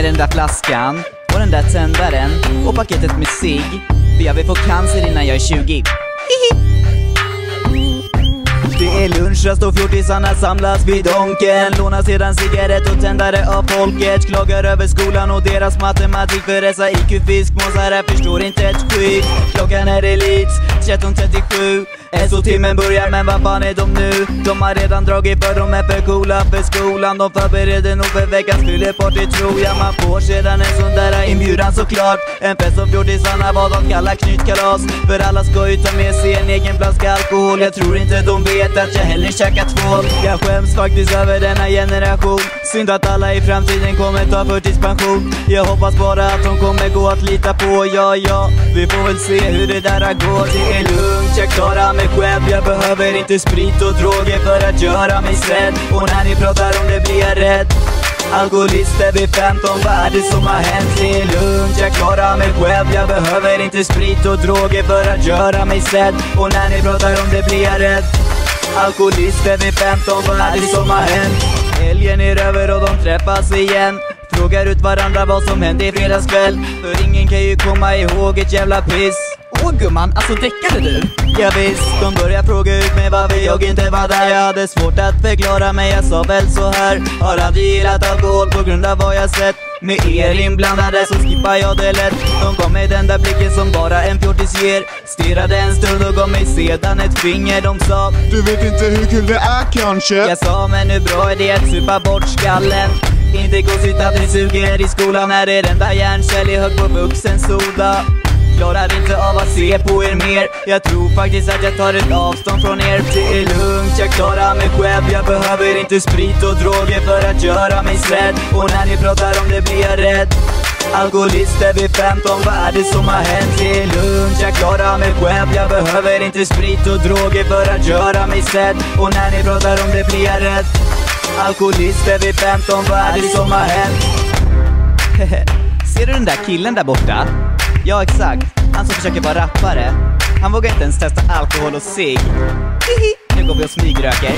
Med den där flaskan och den där tändaren och paketet med cigg. För jag vill få cancer innan jag är 20. Hihi. Det är lunchrast och fjortisarna samlas vid donken Lånar sedan cigarett och tändare av folket Klagar över skolan och deras matematik För dessa IQ-fiskmåsar förstår inte ett skit Klockan är elit, 13.37 SO-timmen börjar men vad fan är de nu? De har redan dragit för de är för coola för skolan. De förbereder nog för veckans fylleparty tror jag. Man får sedan en sån där inbjudan såklart. En fest som fjortisarna vad de kallar knytkalas. För alla ska ju ta med sig en egen flaska alkohol. Jag tror inte de vet att jag hellre käkar två Jag skäms faktiskt över denna generation. Synd att alla i framtiden kommer ta förtidspension. Jag hoppas bara att de kommer gå att lita på. Ja, ja, vi får väl se hur det där går. Det är lugnt, jag klarar mig själv Jag behöver inte sprit och droger för att göra mig sedd. Och när ni pratar om det blir jag rädd. Alkoholister vid 15, vad är det som har hänt? Det är lugnt, jag klarar mig själv. Jag behöver inte sprit och droger för att göra mig sedd. Och när ni pratar om det blir jag rädd. Alkoholister vid 15, vad är det som har hänt? Helgen är över och de träffas igen. Frågar ut varandra vad som hände i fredags kväll För ingen kan ju komma ihåg ett jävla piss. Åh gumman, alltså däckade du? Ja, visst, de börjar fråga ut mig varför jag inte var där. Jag hade svårt att förklara mig, jag sa väl så här. Har aldrig gillat alkohol på grund av vad jag sett. Med er inblandade så skippar jag det lätt. De gav mig den där blicken som bara en fjortis ger. Stirrade en stund och gav mig sedan ett finger. De sa Du vet inte hur kul det är kanske? Jag sa men hur bra är det att supa bort skallen? Inte konstigt att ni suger i skolan. När det är den där hjärncell i hög på vuxensoda Klarar inte av att se på er mer. Jag tror faktiskt att jag tar ett avstånd från er. Det är lugnt, jag klarar mig själv. Jag behöver inte sprit och droger för att göra mig sedd. Och när ni pratar om det blir jag rädd. Alkoholister vid 15, vad är det som har hänt? Det är lugnt, jag klarar mig själv. Jag behöver inte sprit och droger för att göra mig sedd. Och när ni pratar om det blir jag rädd. Alkoholister vid 15, vad är det som har hänt? Ser du den där killen där borta? Ja, exakt. Han som försöker vara rappare. Han vågar inte ens testa alkohol och cigg. Hihi. Nu går vi och smygröker.